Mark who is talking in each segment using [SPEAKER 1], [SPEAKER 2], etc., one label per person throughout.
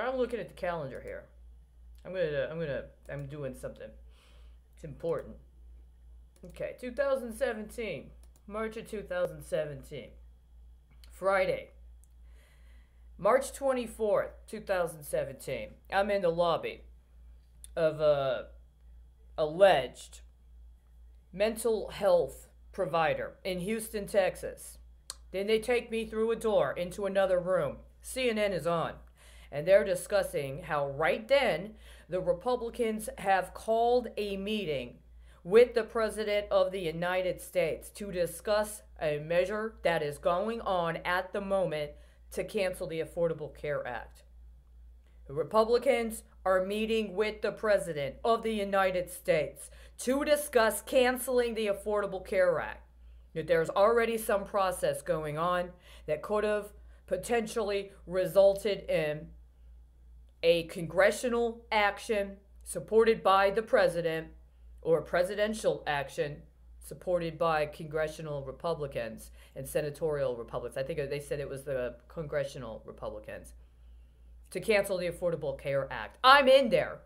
[SPEAKER 1] I'm looking at the calendar here. I'm gonna, uh, I'm gonna, I'm doing something. It's important. Okay, 2017, March of 2017, Friday, March 24th, 2017. I'm in the lobby of a alleged mental health provider in Houston, Texas. Then they take me through a door into another room. CNN is on. And they're discussing how right then the Republicans have called a meeting with the President of the United States to discuss a measure that is going on at the moment to cancel the Affordable Care Act. The Republicans are meeting with the President of the United States to discuss canceling the Affordable Care Act. That there's already some process going on that could have potentially resulted in a congressional action supported by the president or a presidential action supported by congressional Republicans and senatorial Republicans. I think they said it was the congressional Republicans to cancel the Affordable Care Act. I'm in there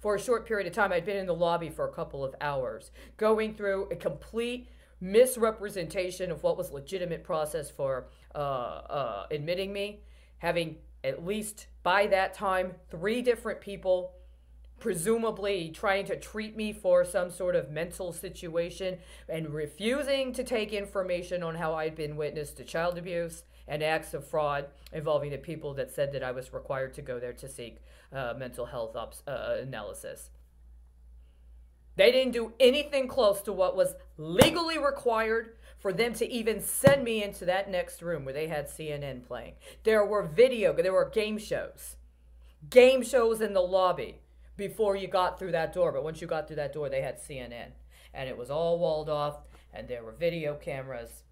[SPEAKER 1] for a short period of time. I'd been in the lobby for a couple of hours, going through a complete misrepresentation of what was legitimate process for uh, uh, admitting me, having at least by that time three different people presumably trying to treat me for some sort of mental situation and refusing to take information on how I'd been witness to child abuse and acts of fraud involving the people that said that I was required to go there to seek uh, mental health ops, uh, analysis. They didn't do anything close to what was legally required for them to even send me into that next room where they had CNN playing. There were video, there were game shows. Game shows in the lobby before you got through that door. But once you got through that door, they had CNN. And it was all walled off, and there were video cameras.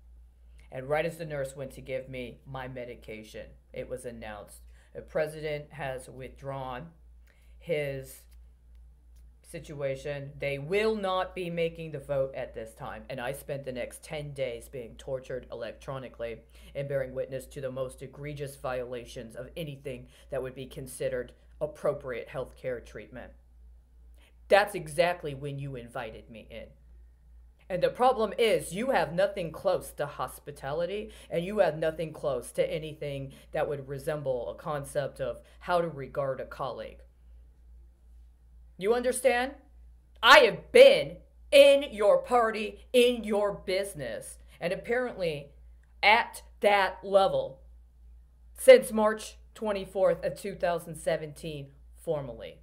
[SPEAKER 1] And right as the nurse went to give me my medication, it was announced the president has withdrawn his situation. They will not be making the vote at this time. And I spent the next 10 days being tortured electronically and bearing witness to the most egregious violations of anything that would be considered appropriate health care treatment. That's exactly when you invited me in. And the problem is, you have nothing close to hospitality, and you have nothing close to anything that would resemble a concept of how to regard a colleague. You understand? I have been in your party, in your business, and apparently at that level since March 24th of 2017 formally.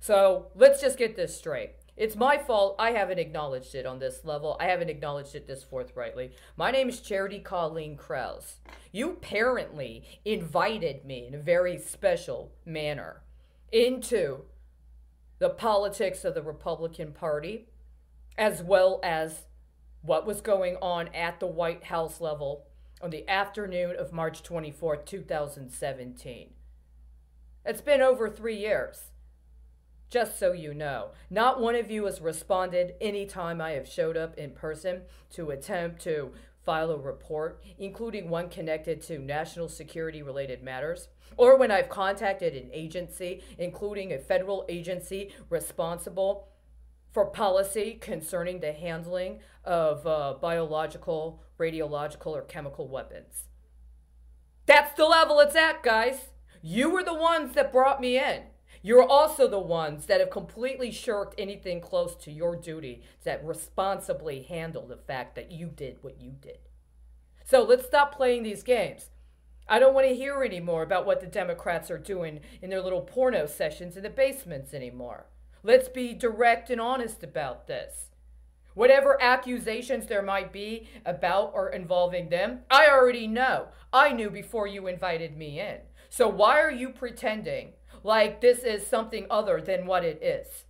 [SPEAKER 1] So let's just get this straight. It's my fault. I haven't acknowledged it on this level. I haven't acknowledged it this forthrightly. My name is Charity Colleen Crouse. You apparently invited me in a very special manner into the politics of the Republican Party, as well as what was going on at the White House level on the afternoon of March 24, 2017. It's been over three years. Just so you know, not one of you has responded anytime I have showed up in person to attempt to file a report, including one connected to national security related matters, or when I've contacted an agency, including a federal agency responsible for policy concerning the handling of uh, biological, radiological, or chemical weapons. That's the level it's at, guys. You were the ones that brought me in. You're also the ones that have completely shirked anything close to your duty that responsibly handle the fact that you did what you did. So let's stop playing these games. I don't want to hear anymore about what the Democrats are doing in their little porno sessions in the basements anymore. Let's be direct and honest about this. Whatever accusations there might be about or involving them, I already know. I knew before you invited me in. So why are you pretending like this is something other than what it is?